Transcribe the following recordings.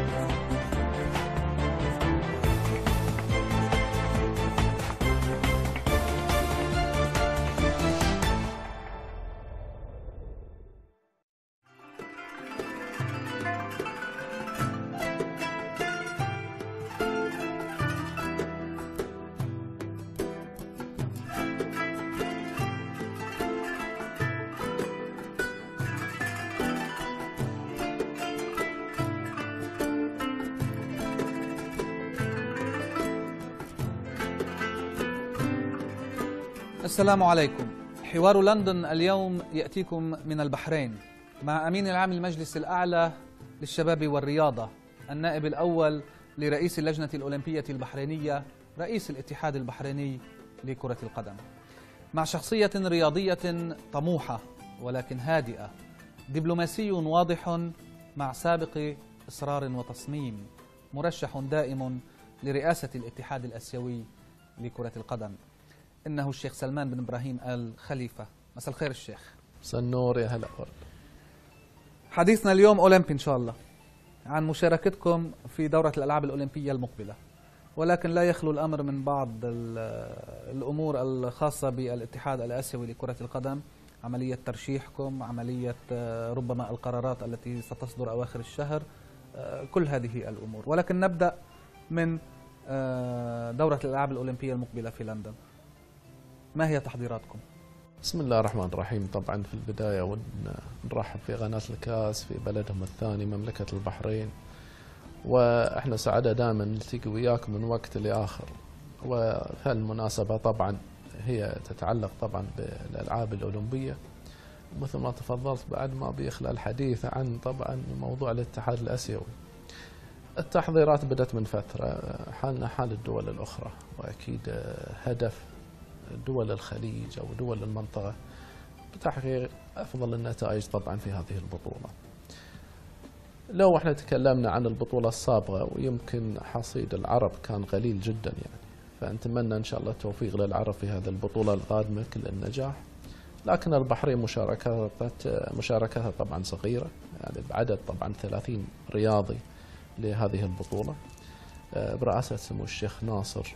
Bye. السلام عليكم. حوار لندن اليوم يأتيكم من البحرين مع أمين العام المجلس الأعلى للشباب والرياضة النائب الأول لرئيس اللجنة الأولمبية البحرينية رئيس الاتحاد البحريني لكرة القدم. مع شخصية رياضية طموحة ولكن هادئة دبلوماسي واضح مع سابق إصرار وتصميم مرشح دائم لرئاسة الاتحاد الأسيوي لكرة القدم. إنه الشيخ سلمان بن إبراهيم آل خليفة مساء الخير الشيخ. مساء النور يا هلا حديثنا اليوم أولمبي إن شاء الله. عن مشاركتكم في دورة الألعاب الأولمبية المقبلة. ولكن لا يخلو الأمر من بعض الأمور الخاصة بالاتحاد الآسيوي لكرة القدم. عملية ترشيحكم عملية ربما القرارات التي ستصدر أواخر الشهر كل هذه الأمور. ولكن نبدأ من دورة الألعاب الأولمبية المقبلة في لندن. ما هي تحضيراتكم؟ بسم الله الرحمن الرحيم. طبعا في البداية نرحب في قناة الكاس في بلدهم الثاني مملكة البحرين. وإحنا سعداء دائما نلتقي وياكم من وقت لآخر. وهالمناسبة طبعا هي تتعلق طبعا بالألعاب الأولمبية. مثل ما تفضلت بعد ما بيخلى الحديث عن طبعا موضوع الاتحاد الآسيوي. التحضيرات بدأت من فترة حالنا حال الدول الأخرى. وأكيد هدف دول الخليج أو دول المنطقة بتحقيق أفضل النتائج طبعا في هذه البطولة. لو إحنا تكلمنا عن البطولة السابقة ويمكن حصيد العرب كان قليل جدا يعني. فنتمنى إن شاء الله التوفيق للعرب في هذه البطولة القادمة كل النجاح. لكن البحرين مشاركتها مشاركتها طبعا صغيرة يعني بعدد طبعا 30 رياضي لهذه البطولة. برئاسة سمو الشيخ ناصر.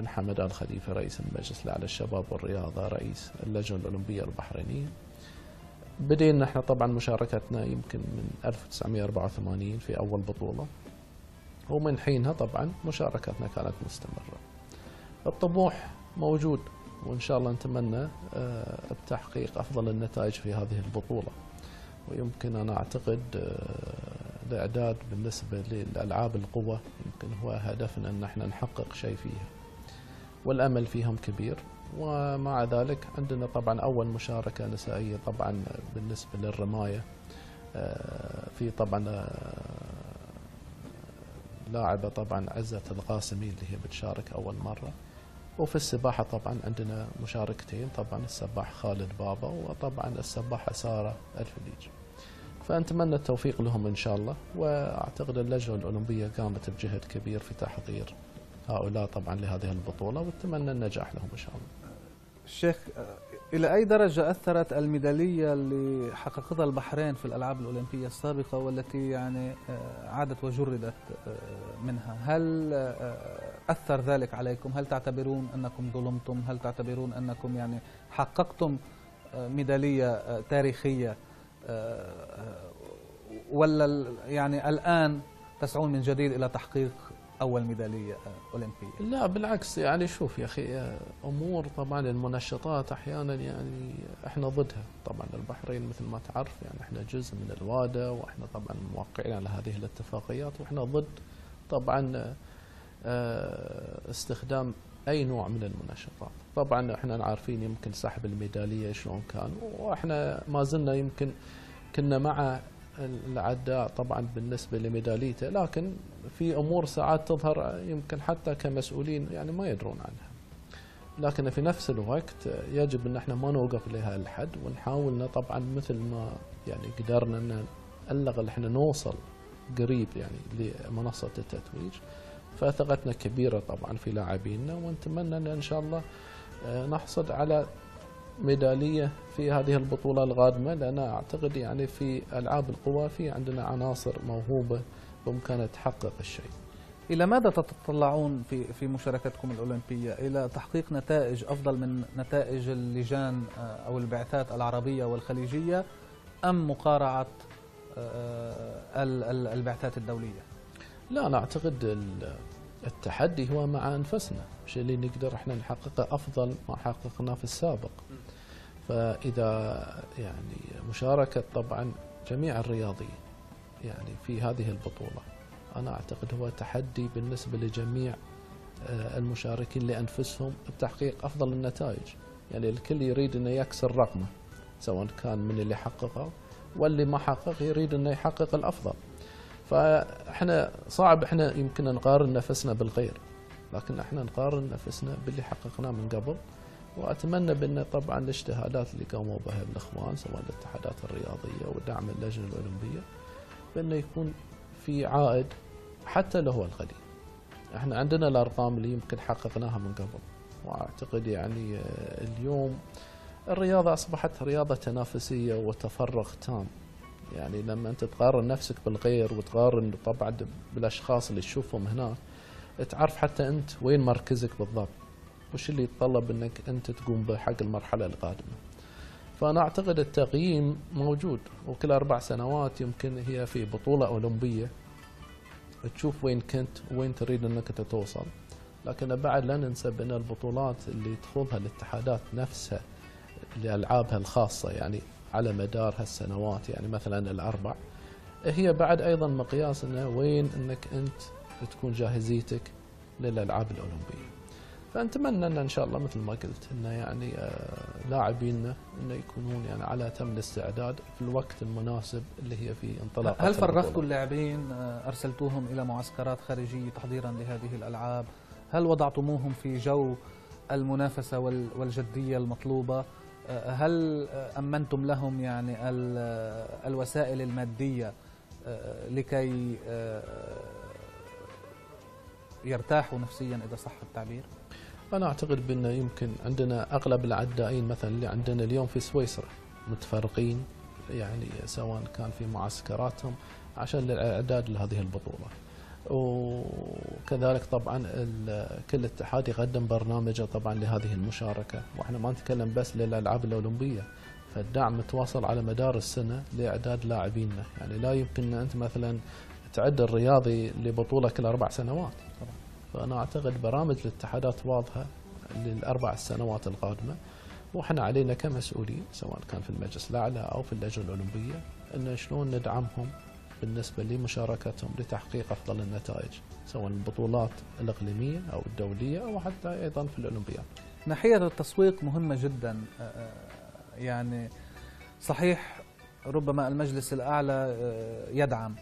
بن حمد آل خليفة رئيس المجلس الأعلى للشباب والرياضة رئيس اللجنة الأولمبية البحرينية. بدينا إحنا طبعا مشاركتنا يمكن من 1984 في أول بطولة. ومن حينها طبعا مشاركتنا كانت مستمرة. الطموح موجود وإن شاء الله نتمنى بتحقيق أفضل النتائج في هذه البطولة. ويمكن أنا أعتقد الإعداد بالنسبة للألعاب القوة يمكن هو هدفنا أن إحنا نحقق شيء فيها. والأمل فيهم كبير. ومع ذلك عندنا طبعا أول مشاركة نسائية طبعا بالنسبة للرماية. في طبعا لاعبة طبعا عزة القاسمي اللي هي بتشارك أول مرة. وفي السباحة طبعا عندنا مشاركتين طبعا السباح خالد بابا وطبعا السباحة سارة الفليج فنتمنى التوفيق لهم إن شاء الله وأعتقد اللجنة الأولمبية قامت بجهد كبير في تحضير هؤلاء طبعا لهذه البطولة ونتمنى النجاح لهم إن شاء الله. الشيخ إلى أي درجة أثرت الميدالية اللي حققتها البحرين في الألعاب الأولمبية السابقة والتي يعني عادت وجردت منها؟ هل أثر ذلك عليكم؟ هل تعتبرون أنكم ظلمتم؟ هل تعتبرون أنكم يعني حققتم ميدالية تاريخية ولا يعني الآن تسعون من جديد إلى تحقيق أول ميدالية أولمبية؟ لا بالعكس يعني شوف يا أخي أمور طبعا المنشطات أحيانا يعني إحنا ضدها. طبعا البحرين مثل ما تعرف يعني إحنا جزء من الوادة وإحنا طبعا موقعين على هذه الاتفاقيات وإحنا ضد طبعا استخدام أي نوع من المنشطات. طبعا إحنا عارفين يمكن سحب الميدالية شلون كان وإحنا ما زلنا يمكن كنا مع العداء طبعا بالنسبة لميداليته لكن في أمور ساعات تظهر يمكن حتى كمسؤولين يعني ما يدرون عنها. لكن في نفس الوقت يجب أن إحنا ما نوقف لها الحد ونحاول طبعا مثل ما يعني قدرنا أن الأقل إحنا نوصل قريب يعني لمنصة التتويج. فثقتنا كبيرة طبعا في لاعبينا ونتمنى أن إن شاء الله نحصد على ميدالية في هذه البطولة القادمة لأن أعتقد يعني في ألعاب القوى في عندنا عناصر موهوبة بامكانها تحقق الشيء. إلى ماذا تتطلعون في في مشاركتكم الأولمبية؟ إلى تحقيق نتائج أفضل من نتائج اللجان آه، أو البعثات العربية والخليجية أم مقارعة آه، ال- ال- البعثات الدولية؟ لا أنا أعتقد ال- التحدي هو مع أنفسنا، الشيء اللي نقدر إحنا نحققه أفضل ما حققناه في السابق. فإذا يعني مشاركة طبعا جميع الرياضيين يعني في هذه البطولة. أنا أعتقد هو تحدي بالنسبة لجميع آه، المشاركين لأنفسهم بتحقيق أفضل النتائج، يعني الكل يريد إنه يكسر رقمه سواء كان من اللي حققه واللي ما حقق يريد إنه يحقق الأفضل. فإحنا صعب إحنا يمكن نقارن نفسنا بالغير لكن إحنا نقارن نفسنا باللي حققناه من قبل. وأتمنى بأن طبعا الاجتهادات اللي قاموا بها الاخوان سواء الاتحادات الرياضية ودعم اللجنة الأولمبية بانه يكون في عائد حتى لو هو القليل. إحنا عندنا الأرقام اللي يمكن حققناها من قبل وأعتقد يعني آه، اليوم الرياضة أصبحت رياضة تنافسية وتفرغ تام يعني لما أنت تقارن نفسك بالغير وتقارن طبعا بالأشخاص اللي تشوفهم هناك تعرف حتى أنت وين مركزك بالضبط وش اللي يتطلب إنك أنت تقوم به حق المرحلة القادمة. فأنا أعتقد التقييم موجود وكل أربع سنوات يمكن هي في بطولة أولمبية. تشوف وين كنت وين تريد إنك توصل لكن بعد لا ننسى بأن البطولات اللي تخوضها الاتحادات نفسها لألعابها الخاصة يعني على مدار هالسنوات يعني مثلا الأربع. هي بعد أيضا مقياس إنه وين إنك أنت تكون جاهزيتك للألعاب الأولمبية. فنتمنى إن ان شاء الله مثل ما قلت إنه يعني آه، لاعبينا إنه يكونون يعني على تم الاستعداد في الوقت المناسب اللي هي في انطلاق هل فرغتوا اللاعبين آه، أرسلتوهم إلى معسكرات خارجية تحضيرا لهذه الألعاب؟ هل وضعتموهم في جو المنافسة وال- والجدية المطلوبة؟ آه، هل أمنتم لهم يعني ال- الوسائل المادية آه، لكي يرتاحوا نفسيا إذا صح التعبير؟ أنا أعتقد بأنه يمكن عندنا أغلب العدائين مثلا اللي عندنا اليوم في سويسرا متفرقين يعني سواء كان في معسكراتهم عشان الاعداد لهذه البطولة. وكذلك طبعا كل اتحاد يقدم برنامجه طبعا لهذه المشاركة وإحنا ما نتكلم بس للألعاب الأولمبية فالدعم متواصل على مدار السنة لإعداد لاعبينا يعني لا يمكن ان أنت مثلا تعد الرياضي لبطولة كل أربع سنوات طبعا. فأنا أعتقد برامج الاتحادات واضحة للأربع سنوات القادمة وإحنا علينا كمسؤولين سواء كان في المجلس الأعلى أو في اللجنة الأولمبية إن شلون ندعمهم بالنسبة لمشاركتهم لتحقيق أفضل النتائج سواء البطولات الإقليمية أو الدولية أو حتى أيضا في الأولمبياد. ناحية التسويق مهمة جدا آه، آه، يعني صحيح ربما المجلس الأعلى آه، يدعم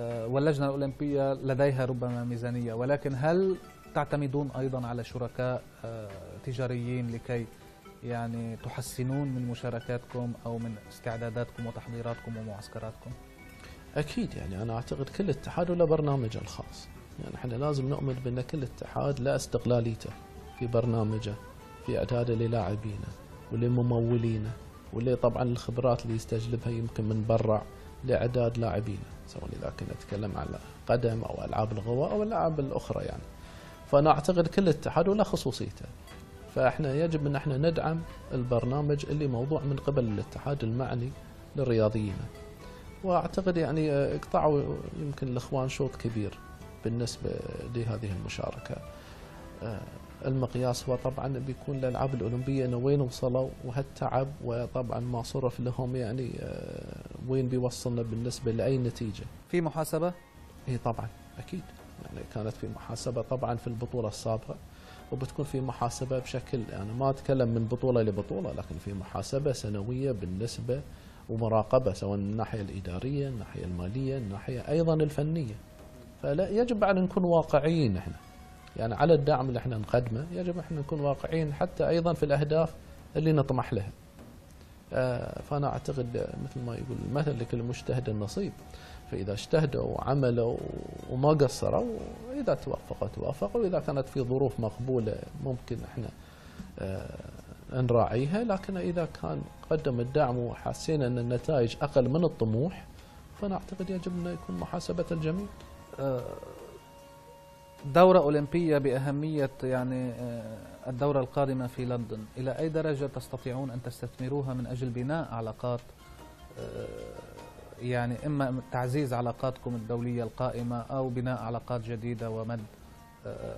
واللجنة الأولمبية لديها ربما ميزانية ولكن هل تعتمدون أيضا على شركاء آه، تجاريين لكي يعني تحسنون من مشاركاتكم أو من استعداداتكم وتحضيراتكم ومعسكراتكم؟ أكيد يعني أنا أعتقد كل اتحاد له برنامجه الخاص. يعني إحنا لازم نؤمن بأن كل اتحاد له استقلاليته في برنامجه في اعداده للاعبينه ولممولينه واللي طبعا الخبرات اللي يستجلبها يمكن من برا لأعداد لاعبينه. سواء إذا كنا نتكلم على قدم أو ألعاب القوى أو الألعاب الأخرى يعني. فأنا أعتقد كل اتحاد له خصوصيته. فإحنا يجب أن إحنا ندعم البرنامج اللي موضوع من قبل الاتحاد المعني للرياضيين. وأعتقد يعني قطعوا يمكن الإخوان شوط كبير بالنسبة لهذه المشاركة. المقياس هو طبعا بيكون الالعاب الأولمبية إنه وين وصلوا وهالتعب وطبعا ما صرف لهم يعني آه، وين بيوصلنا بالنسبة لأي نتيجة. في محاسبة اي طبعا أكيد يعني كانت في محاسبة طبعا في البطولة السابقة وبتكون في محاسبة بشكل يعني ما أتكلم من بطولة لبطولة لكن في محاسبة سنوية بالنسبة ومراقبة سواء من الناحية الإدارية، الناحية المالية، الناحية أيضا الفنية. فلا يجب بعد نكون واقعيين إحنا. يعني على الدعم اللي إحنا نقدمه يجب إحنا نكون واقعيين حتى أيضا في الأهداف اللي نطمح لها. آه، فأنا أعتقد مثل ما يقول المثل لكل مجتهد النصيب. فإذا اجتهدوا وعملوا وما قصروا إذا توفقوا توافقوا وإذا كانت في ظروف مقبولة ممكن إحنا آه، نراعيها لكن إذا كان قدم الدعم وحسينا أن النتائج أقل من الطموح فأنا أعتقد يجب أن يكون محاسبة الجميع. دورة أولمبية بأهمية يعني آه، الدورة القادمة في لندن. إلى أي درجة تستطيعون أن تستثمروها من أجل بناء علاقات آه، يعني إما تعزيز علاقاتكم الدولية القائمة أو بناء علاقات جديدة ومد آه،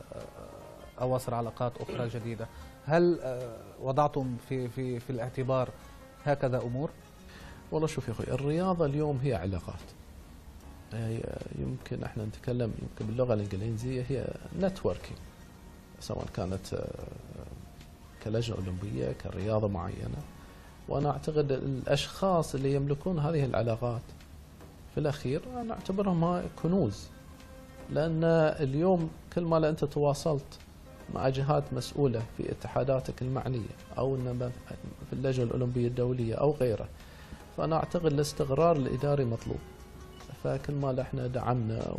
أواصر علاقات أخرى جديدة؟ هل وضعتم في في في الاعتبار هكذا أمور؟ والله شوف يا أخوي الرياضة اليوم هي علاقات. يمكن إحنا نتكلم يمكن باللغة الإنجليزية هي نتوركينج سواء كانت آه، كلجنة أولمبية كرياضة معينة. وأنا أعتقد الأشخاص اللي يملكون هذه العلاقات في الأخير أنا أعتبرهم كنوز. لأن اليوم كل ما أنت تواصلت مع جهات مسؤولة في اتحاداتك المعنية أو في اللجنة الأولمبية الدولية أو غيره فأنا أعتقد الاستقرار الإداري مطلوب. فكل ما إحنا دعمنا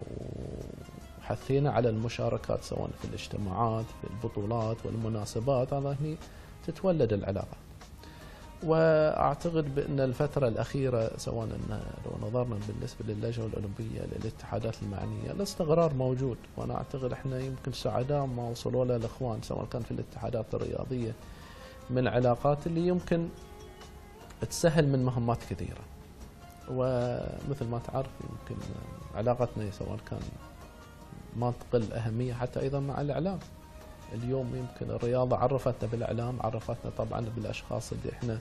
وحثينا على المشاركات سواء في الاجتماعات في البطولات والمناسبات هذا هني تتولد العلاقة. وأعتقد بأن الفترة الأخيرة سواء إن لو نظرنا بالنسبة للجنة الأولمبية للاتحادات المعنية الاستقرار موجود. وأنا أعتقد إحنا يمكن سعداء ما وصلوا له الإخوان سواء كان في الاتحادات الرياضية من العلاقات اللي يمكن تسهل من مهمات كثيرة. ومثل ما تعرف يمكن علاقتنا سواء كان ما تقل أهمية حتى أيضا مع الإعلام. اليوم يمكن الرياضة عرفتنا بالإعلام عرفتنا طبعا بالأشخاص اللي إحنا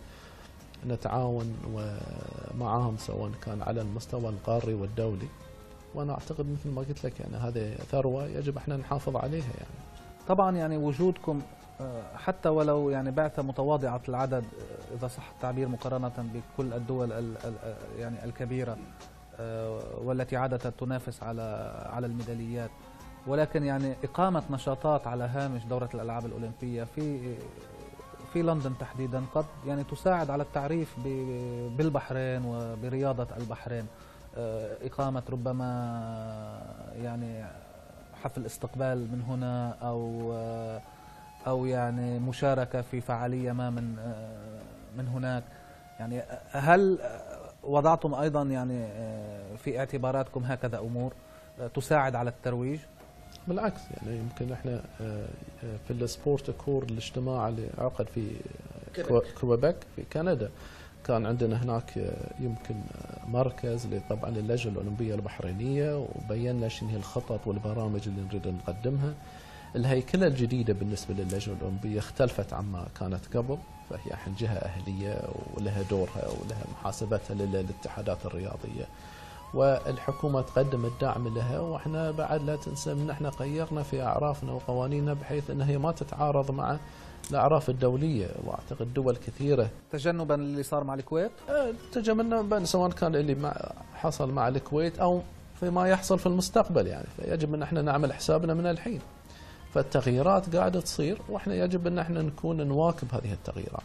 نتعاون ومعهم سواء كان على المستوى القاري والدولي. وأنا أعتقد مثل ما قلت لك يعني هذه ثروة يجب إحنا نحافظ عليها يعني. طبعا يعني وجودكم حتى ولو يعني بعثة متواضعة العدد آه، إذا صح التعبير مقارنة بكل الدول ال- ال- يعني الكبيرة آه، والتي عادة تنافس على على الميداليات. ولكن يعني إقامة نشاطات على هامش دورة الألعاب الأولمبية في في لندن تحديدا قد يعني تساعد على التعريف بالبحرين وبرياضة البحرين. آه، إقامة ربما يعني حفل استقبال من هنا أو أو يعني مشاركة في فعالية ما من من هناك. يعني هل وضعتم أيضا يعني في اعتباراتكم هكذا أمور آه، تساعد على الترويج؟ بالعكس يعني يمكن إحنا في ال SportAccord الاجتماع اللي عقد في كو- كويبك في كندا كان عندنا هناك يمكن مركز طبعا اللجنه الأولمبية البحرينية وبينا شنو هي الخطط والبرامج اللي نريد نقدمها. الهيكله الجديده بالنسبة للجنه الأولمبية اختلفت عما كانت قبل فهي الحين جهة أهلية ولها دورها ولها محاسبتها لل- للاتحادات الرياضية. والحكومة تقدم الدعم لها وإحنا بعد لا تنسى إن إحنا غيرنا في أعرافنا وقوانيننا بحيث انها هي ما تتعارض مع الأعراف الدولية. وأعتقد دول كثيرة. تجنبا للي صار مع الكويت؟ آه، تجنبا سواء كان اللي مع حصل مع الكويت أو فيما يحصل في المستقبل يعني. فيجب إن إحنا نعمل حسابنا من الحين. فالتغييرات قاعدة تصير وإحنا يجب أن إحنا نكون نواكب هذه التغييرات.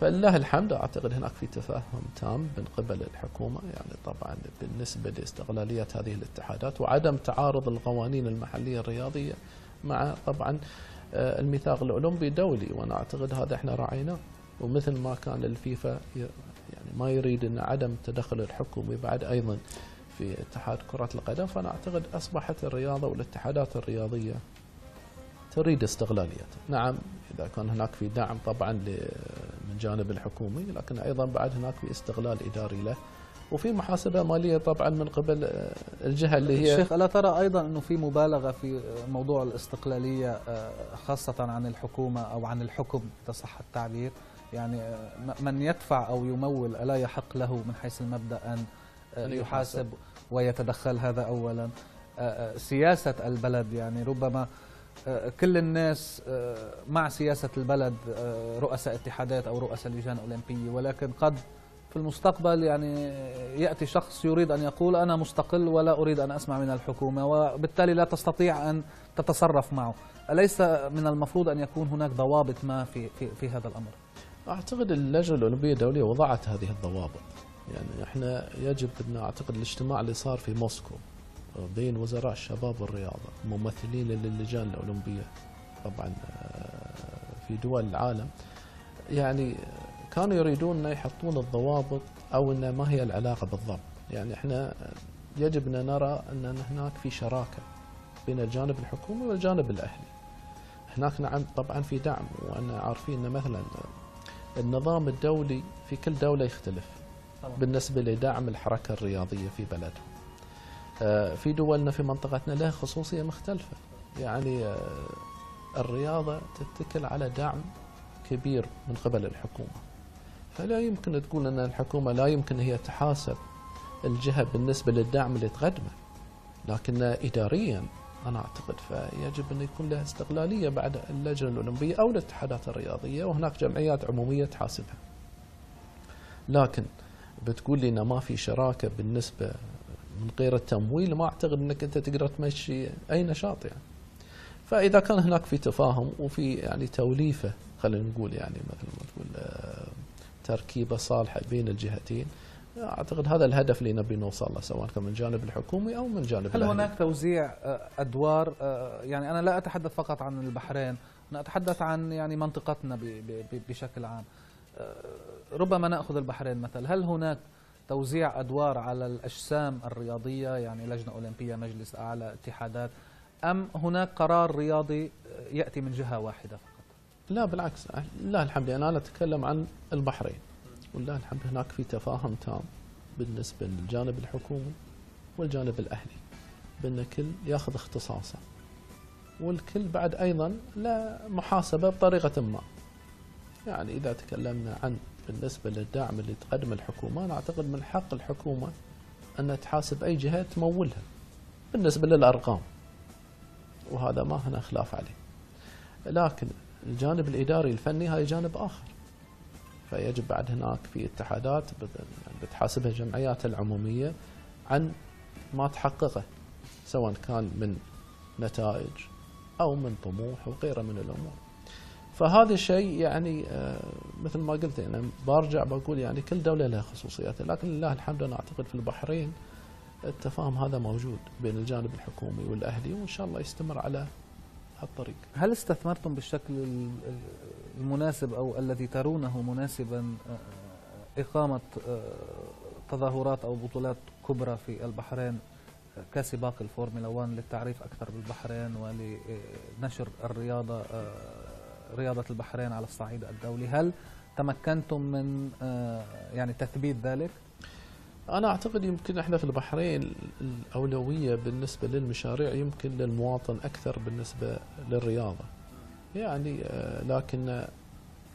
فلله الحمد أعتقد هناك في تفاهم تام من قبل الحكومة يعني طبعا بالنسبة لاستقلاليه هذه الاتحادات وعدم تعارض القوانين المحلية الرياضية مع طبعا آه، الميثاق الأولمبي الدولي. وأنا أعتقد هذا إحنا راعيناه ومثل ما كان الفيفا يعني ما يريد إن عدم التدخل الحكومي بعد أيضا في اتحاد كرة القدم فأنا أعتقد أصبحت الرياضة والاتحادات الرياضية تريد استقلاليتها نعم إذا كان هناك في دعم طبعا من جانب الحكومي لكن أيضا بعد هناك في استقلال إداري له. وفي محاسبة مالية طبعا من قبل آه، الجهة اللي هي الشيخ ألا ترى أيضا أنه في مبالغة في موضوع الاستقلالية آه، خاصة عن الحكومة أو عن الحكم إذا صح التعبير؟ يعني آه، من يدفع أو يمول ألا يحق له من حيث المبدأ أن يحاسب. ويتدخل هذا أولا؟ سياسة البلد يعني ربما كل الناس آه، مع سياسة البلد آه، رؤساء اتحادات أو رؤساء لجان أولمبية ولكن قد في المستقبل يعني يأتي شخص يريد أن يقول أنا مستقل ولا أريد أن أسمع من الحكومة وبالتالي لا تستطيع أن تتصرف معه. أليس من المفروض أن يكون هناك ضوابط ما في, في, في هذا الأمر؟ أعتقد اللجنة الأولمبية الدولية وضعت هذه الضوابط. يعني إحنا يجب أن أعتقد الاجتماع اللي صار في موسكو بين وزراء الشباب والرياضة ممثلين للجان الأولمبية. طبعا آه، في دول العالم. يعني كانوا يريدون ان يحطون الضوابط أو ان ما هي العلاقة بالضبط. يعني إحنا يجب أن نرى أن هناك في شراكة بين الجانب الحكومي والجانب الأهلي. هناك نعم طبعا في دعم وأنا عارفين أن مثلا النظام الدولي في كل دولة يختلف. بالنسبة لدعم الحركة الرياضية في بلدهم في دولنا في منطقتنا لها خصوصية مختلفة. يعني آه، الرياضة تتكل على دعم كبير من قبل الحكومة. فلا يمكن تقول أن الحكومة لا يمكن هي تحاسب الجهة بالنسبة للدعم اللي تقدمه. لكن إداريا أنا أعتقد فيجب أن يكون لها استقلالية بعد اللجنة الأولمبية أو الاتحادات الرياضية وهناك جمعيات عمومية تحاسبها. لكن بتقول لي أنه ما في شراكة بالنسبة من غير التمويل ما أعتقد أنك أنت تقدر تمشي أي نشاط يعني. فإذا كان هناك في تفاهم وفي يعني توليفة خلينا نقول يعني مثل ما تقول آه، تركيبة صالحة بين الجهتين أعتقد هذا الهدف اللي نبي نوصل له سواء كان من الجانب الحكومي أو من الجانب هل. هناك توزيع آه، أدوار؟ آه، يعني أنا لا أتحدث فقط عن البحرين أنا أتحدث عن يعني منطقتنا بشكل عام. ربما نأخذ البحرين مثلا هل هناك توزيع أدوار على الأجسام الرياضية يعني لجنة أولمبية مجلس أعلى اتحادات أم هناك قرار رياضي آه، يأتي من جهة واحدة فقط؟ لا بالعكس. لا الحمد لله. أنا أتكلم عن البحرين. ولله الحمد هناك في تفاهم تام بالنسبة للجانب الحكومي والجانب الأهلي بأن كل يأخذ اختصاصه. والكل بعد أيضا له محاسبة بطريقة ما. يعني إذا تكلمنا عن بالنسبة للدعم اللي تقدم الحكومة أنا أعتقد من حق الحكومة ان تحاسب أي جهة تمولها بالنسبة للأرقام. وهذا ما هنا خلاف عليه. لكن الجانب الإداري الفني هذا جانب آخر. فيجب بعد هناك في اتحادات بت- بتحاسبها الجمعيات العمومية عن ما تحققه سواء كان من نتائج أو من طموح وغيره من الأمور. فهذا الشيء يعني آه، مثل ما قلت يعني برجع بقول يعني كل دولة لها خصوصياتها لكن لله الحمد أنا أعتقد في البحرين التفاهم هذا موجود بين الجانب الحكومي والأهلي وإن شاء الله يستمر على هالطريق. هل استثمرتم بالشكل ال- ال- المناسب أو الذي ترونه مناسبا آه، إقامة آه، تظاهرات أو بطولات كبرى في البحرين كسباق الفورمولا 1 للتعريف أكثر بالبحرين ولنشر الرياضة آه، رياضة البحرين على الصعيد الدولي. هل تمكنتم من آه، يعني تثبيت ذلك؟ أنا أعتقد يمكن إحنا في البحرين الأولوية بالنسبة للمشاريع يمكن للمواطن أكثر بالنسبة للرياضة. يعني آه، لكن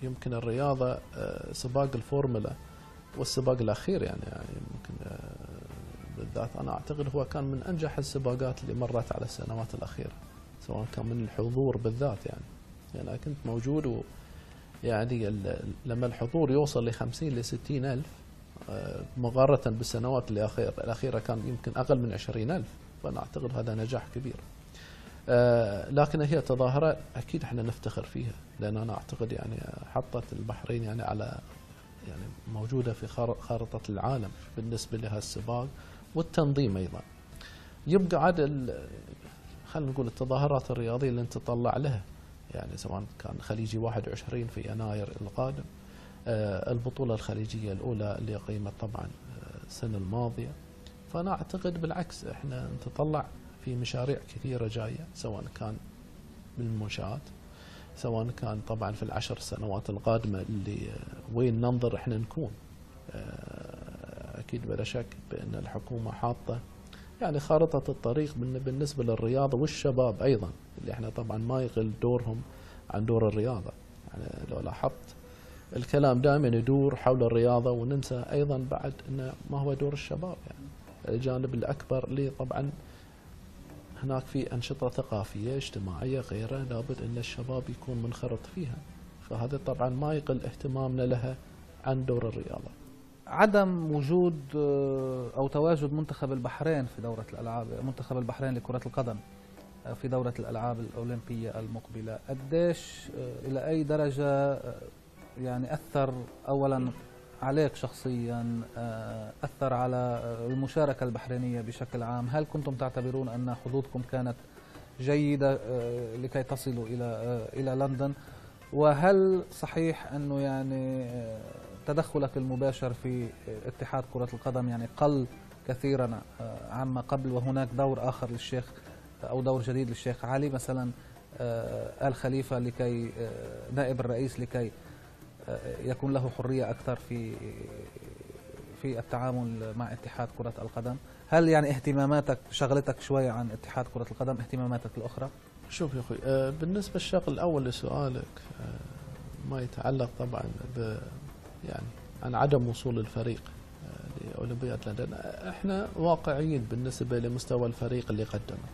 يمكن الرياضة آه، سباق الفورمولا والسباق الأخير يعني, يعني آه، بالذات أنا أعتقد هو كان من أنجح السباقات اللي مرت على السنوات الأخيرة سواء كان من الحضور بالذات يعني. يعني أنا كنت موجود و يعني لما الحضور يوصل ل 50 ل 60 ألف آه، مقارنة بالسنوات الأخيرة الأخيرة كان يمكن أقل من 20 ألف فأنا أعتقد هذا نجاح كبير. آه، لكن هي تظاهرات أكيد إحنا نفتخر فيها لأن أنا أعتقد يعني حطت البحرين يعني على يعني موجودة في خار- خارطة العالم بالنسبة لها السباق والتنظيم أيضا. يبقى عاد خلينا نقول التظاهرات الرياضية اللي نتطلع لها يعني سواء كان خليجي 21 في يناير القادم. آه، البطولة الخليجية الأولى اللي قيمت طبعا آه، السنة الماضية. فأنا أعتقد بالعكس إحنا نتطلع في مشاريع كثيرة جاية سواء كان بالمنشآت سواء كان طبعا في العشر سنوات القادمة اللي آه، وين ننظر إحنا نكون. أكيد بلا شك بأن الحكومة حاطة يعني خارطة الطريق بالن- بالنسبة للرياضة والشباب أيضا اللي إحنا طبعا ما يقل دورهم عن دور الرياضة. يعني لو لاحظت الكلام دائما يدور حول الرياضة وننسى أيضا بعد أنه ما هو دور الشباب. يعني الجانب الأكبر اللي طبعا هناك في أنشطة ثقافية اجتماعية غيرها لابد أن الشباب يكون منخرط فيها. فهذا طبعا ما يقل اهتمامنا لها عن دور الرياضة. عدم وجود آه، أو تواجد منتخب البحرين في دورة الألعاب منتخب البحرين لكرة القدم آه، في دورة الألعاب الأولمبية المقبلة. قديش آه، إلى أي درجة يعني أثر اولا عليك شخصيا أثر على المشاركة البحرينية بشكل عام؟ هل كنتم تعتبرون أن حظوظكم كانت جيدة لكي تصلوا إلى إلى لندن؟ وهل صحيح أنه يعني تدخلك المباشر في اتحاد كرة القدم يعني قل كثيرا آه، عما قبل وهناك دور آخر للشيخ أو دور جديد للشيخ علي مثلا آه، آل خليفة لكي آه، نائب الرئيس لكي آه، يكون له حرية أكثر في في التعامل مع اتحاد كرة القدم. هل يعني اهتماماتك شغلتك شوي عن اتحاد كرة القدم اهتماماتك الأخرى؟ شوف يا أخوي آه، بالنسبة للشق الأول لسؤالك آه، ما يتعلق طبعا يعني عن عدم وصول الفريق آه، لأولمبياد لندن. إحنا واقعيين بالنسبة لمستوى الفريق اللي قدمه.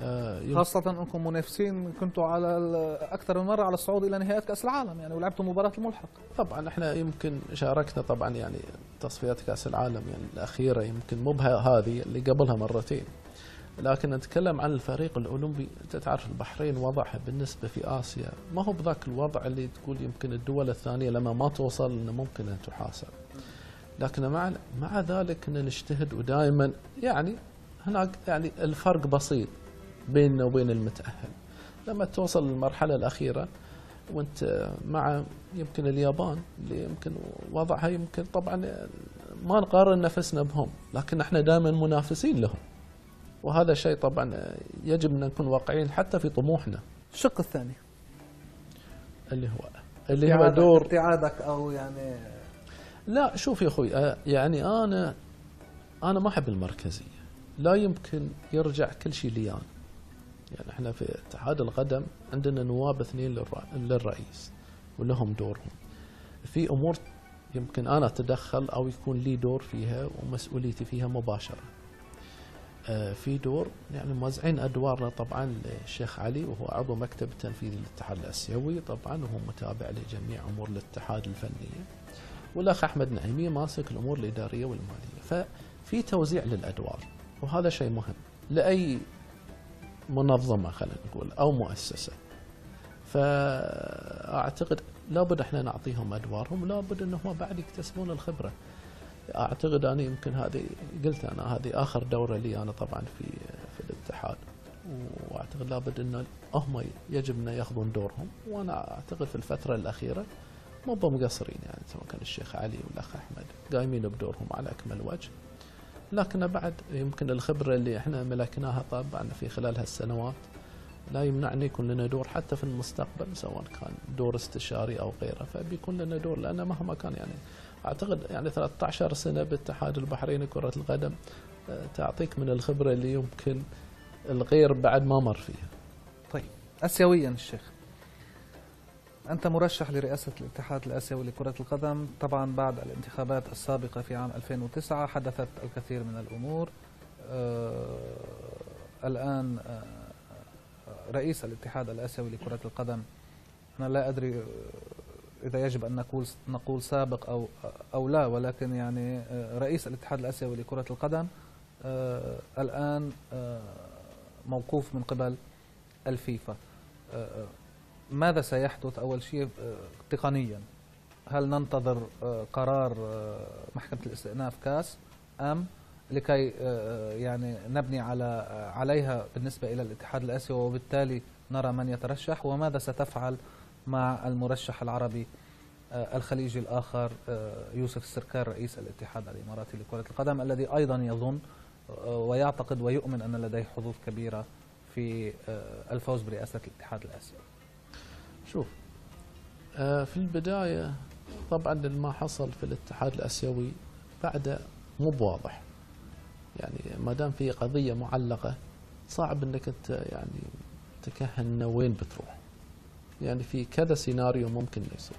آه، خاصة أنكم منافسين كنتوا على أكثر من مرة على الصعود إلى نهائيات كأس العالم يعني ولعبتوا مباراة الملحق. طبعا إحنا يمكن شاركنا طبعا يعني تصفيات كأس العالم يعني الأخيرة يمكن مو بها هذه اللي قبلها مرتين. لكن نتكلم عن الفريق الأولمبي. أنت تعرف البحرين وضعها بالنسبة في آسيا. ما هو بذاك الوضع اللي تقول يمكن الدول الثانية لما ما توصل إنه ممكن أن تحاسب؟ لكن مع مع ذلك كنا نجتهد ودائما يعني هناك يعني الفرق بسيط بيننا وبين المتأهل. لما توصل للمرحلة الأخيرة وأنت مع يمكن اليابان اللي يمكن وضعها يمكن طبعا ما نقارن نفسنا بهم لكن إحنا دائما منافسين لهم. وهذا شيء طبعا يجب أن نكون واقعيين حتى في طموحنا. الشق الثاني. اللي هو اللي هو دور ابتعادك أو يعني لا شوف يا أخوي آه، يعني أنا أنا ما أحب المركزية. لا يمكن يرجع كل شيء لي أنا. يعني إحنا في اتحاد القدم عندنا نواب اثنين للر- للرئيس ولهم دورهم. في أمور يمكن أنا أتدخل أو يكون لي دور فيها ومسؤوليتي فيها مباشرة. في دور يعني موزعين أدوارنا طبعا للشيخ علي وهو عضو مكتب التنفيذي للاتحاد الآسيوي. طبعا وهو متابع لجميع أمور الاتحاد الفنيه والأخ أحمد نعيمي ماسك الأمور الإدارية والمالية. ففي توزيع للأدوار وهذا شيء مهم لأي منظمة خلينا نقول أو مؤسسة. فأعتقد لابد إحنا نعطيهم أدوارهم لابد إنهم بعد يكتسبون الخبرة. أعتقد أنا يمكن هذه قلت أنا هذه آخر دورة لي أنا طبعا في في الاتحاد. وأعتقد لابد إن هم يجب إن يأخذون دورهم. وأنا أعتقد في الفترة الأخيرة مو بمقصرين يعني سواء كان الشيخ علي والاخ أحمد قايمين بدورهم على أكمل وجه. لكن بعد يمكن الخبرة اللي إحنا ملكناها طبعا في خلال هالسنوات لا يمنع ان يكون لنا دور حتى في المستقبل سواء كان دور استشاري أو غيره. فبيكون لنا دور لأن مهما كان يعني أعتقد يعني 13 سنة باتحاد البحرين كره القدم آه، تعطيك من الخبرة اللي يمكن الغير بعد ما مر فيها. طيب آسيويا الشيخ. أنت مرشح لرئاسة الاتحاد الآسيوي لكرة القدم. طبعا بعد الانتخابات السابقة في عام 2009 حدثت الكثير من الأمور. آه الآن آه رئيس الاتحاد الآسيوي لكرة القدم. أنا لا أدري إذا يجب أن نقول نقول سابق أو أو لا ولكن يعني آه، رئيس الاتحاد الآسيوي لكرة القدم آه الآن آه موقوف من قبل الفيفا. ماذا سيحدث أول شيء تقنيا؟ هل ننتظر قرار محكمة الاستئناف كاس أم لكي يعني نبني على عليها بالنسبة إلى الاتحاد الآسيوي وبالتالي نرى من يترشح وماذا ستفعل مع المرشح العربي آه، الخليجي الآخر آه، يوسف السركار رئيس الاتحاد الإماراتي لكرة القدم الذي أيضا يظن آه، ويعتقد ويؤمن أن لديه حظوظ كبيرة في الفوز برئاسة الاتحاد الآسيوي. شوف في البداية طبعا ما حصل في الاتحاد الآسيوي بعد مو بواضح. يعني ما دام في قضية معلقة صعب إنك أنت يعني تكهن وين بتروح. يعني في كذا سيناريو ممكن يصير.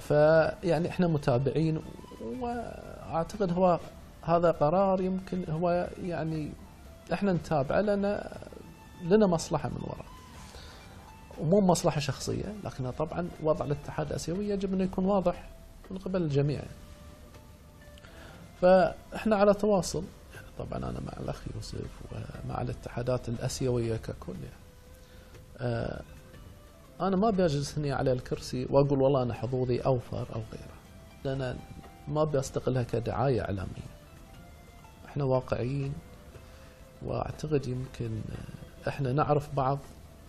فيعني إحنا متابعين وأعتقد هو هذا قرار يمكن هو يعني إحنا نتابعه لأن لنا مصلحة من وراء. ومو مصلحة شخصية لكن طبعا وضع الاتحاد الآسيوي يجب أن يكون واضح من قبل الجميع. فإحنا على تواصل. طبعا أنا مع الأخ يوسف ومع الاتحادات الآسيوية ككل. يعني. أنا ما بجلس هنا على الكرسي وأقول والله أنا حظوظي أوفر أو غيره. لأن ما بستقلها كدعاية إعلامية. إحنا واقعيين وأعتقد يمكن إحنا نعرف بعض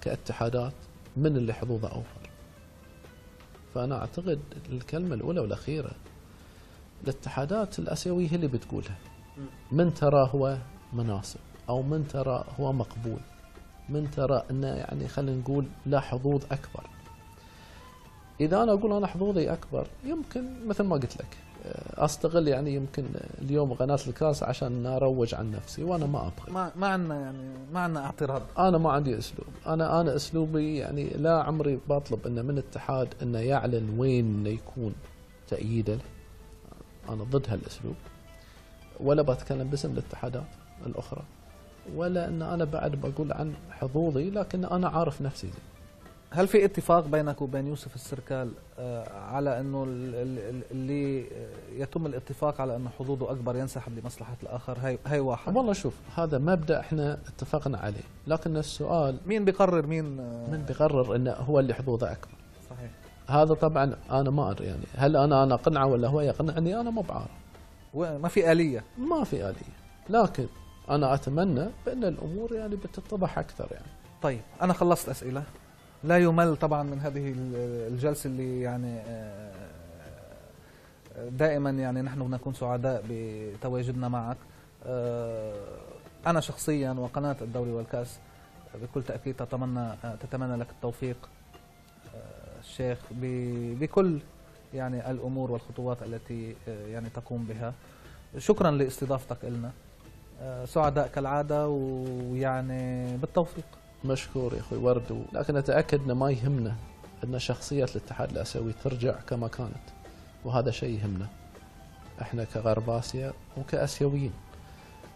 كاتحادات من اللي حظوظه أوفر فأنا أعتقد الكلمة الأولى والأخيرة الاتحادات الآسيوية هي اللي بتقولها. من ترى هو مناسب أو من ترى هو مقبول. من ترى انه يعني خلينا نقول له حظوظ أكبر. إذا أنا أقول أنا حظوظي أكبر يمكن مثل ما قلت لك آه، أستغل يعني يمكن اليوم قناه الكاس عشان أروج عن نفسي وأنا ما أبغى ما ما عندنا يعني ما عندنا اعتراض. أنا ما عندي أسلوب. أنا أنا أسلوبي يعني لا عمري بطلب إنه من الاتحاد إنه يعلن وين إنه يكون تأييده. له. أنا ضد هالأسلوب. ولا بتكلم باسم الاتحادات الأخرى. ولا إن أنا بعد بقول عن حظوظي لكن أنا عارف نفسي زين. هل في اتفاق بينك وبين يوسف السركال آه، على إنه ال- ال- ال- اللي آه، يتم الاتفاق على إنه حظوظه أكبر ينسحب لمصلحة الآخر؟ هي هي واحد. والله شوف هذا مبدأ إحنا اتفقنا عليه. لكن السؤال مين بيقرر مين آه، من بيقرر إنه هو اللي حظوظه أكبر؟ صحيح. هذا طبعا أنا ما أدري يعني. هل أنا أنا أقنعه ولا هو يقنعني؟ أنا ما بعرف وما في آلية. ما في آلية. لكن أنا أتمنى بأن الأمور يعني بتتضح أكثر يعني. طيب أنا خلصت أسئلة. لا يمل طبعا من هذه ال- الجلسة اللي يعني آه، دائما يعني نحن نكون سعداء بتواجدنا معك. آه، أنا شخصيا وقناة الدوري والكأس بكل تأكيد تتمنى تتمنى لك التوفيق آه، الشيخ بكل يعني الأمور والخطوات التي آه، يعني تقوم بها. شكرا لاستضافتك لنا آه، سعداء كالعادة ويعني بالتوفيق. مشكور يا أخوي ورد. لكن أتأكد أنه ما يهمنا أن شخصية الاتحاد الآسيوي ترجع كما كانت. وهذا شيء يهمنا. إحنا كغرب آسيا وكآسيويين.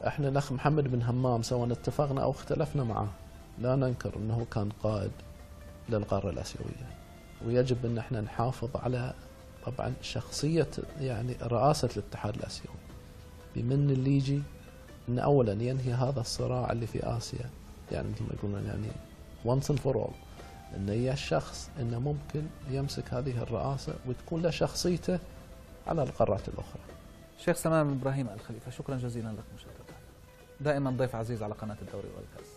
إحنا الأخ محمد بن همام سواء اتفقنا أو اختلفنا معه لا ننكر أنه كان قائد للقارة الآسيوية. ويجب أن إحنا نحافظ على طبعا شخصية يعني رئاسة الاتحاد الآسيوي. بمن اللي يجي أن أولا ينهي هذا الصراع اللي في آسيا. يعني مثل ما يقولون يعني once and for all. أن هي الشخص أنه ممكن يمسك هذه الرئاسة وتكون له شخصيته على القارات الأخرى. شيخ سلام إبراهيم الخليفة شكرا جزيلا لك مشاهدتنا. دائما ضيف عزيز على قناة الدوري والكأس.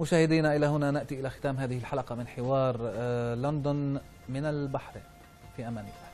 مشاهدينا إلى هنا نأتي إلى ختام هذه الحلقة من حوار آه، لندن من البحرين. في أمان الله.